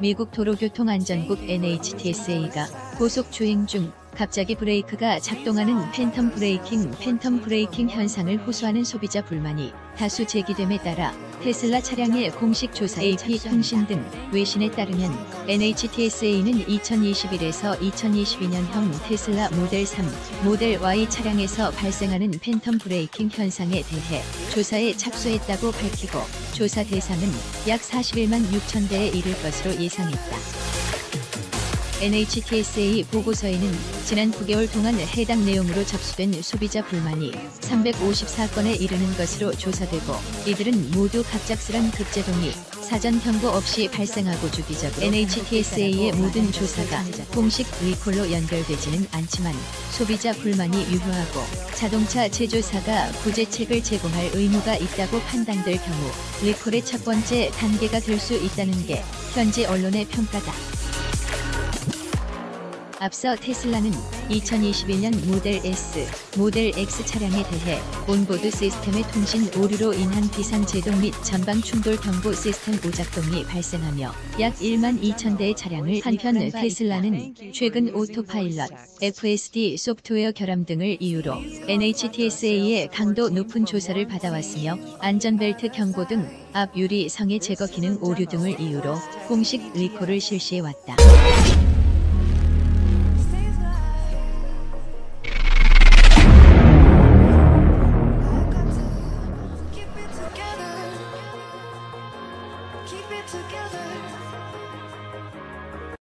미국 도로교통안전국 NHTSA가 고속 주행 중 갑자기 브레이크가 작동하는 phantom braking, phantom braking 현상을 호소하는 소비자 불만이 다수 제기됨에 따라 테슬라 차량의 공식 조사 AP통신 등 외신에 따르면 NHTSA는 2021에서 2022년형 테슬라 모델 3, 모델 Y 차량에서 발생하는 phantom braking 현상에 대해 조사에 착수했다고 밝히고 조사 대상은 약 41만 6천 대에 이를 것으로 예상했다. NHTSA 보고서에는 지난 9개월 동안 해당 내용으로 접수된 소비자 불만이 354건에 이르는 것으로 조사되고 이들은 모두 갑작스런 급제동이 사전 경고 없이 발생하고 주기적 NHTSA의 모든 조사가 공식 리콜로 연결되지는 않지만 소비자 불만이 유효하고 자동차 제조사가 구제책을 제공할 의무가 있다고 판단될 경우 리콜의 첫 번째 단계가 될 수 있다는 게 현지 언론의 평가다. 앞서 테슬라는 2021년 모델 S, 모델 X 차량에 대해 onboard 시스템의 통신 오류로 인한 비상 제동 및 전방 충돌 경보 시스템 오작동이 발생하며 약 1만 2천 대의 차량을 한편 테슬라는 최근 오토파일럿, FSD 소프트웨어 결함 등을 이유로 NHTSA의 강도 높은 조사를 받아왔으며 안전벨트 경고 등 앞 유리 성의 제거 기능 오류 등을 이유로 공식 리콜을 실시해왔다. keep it together.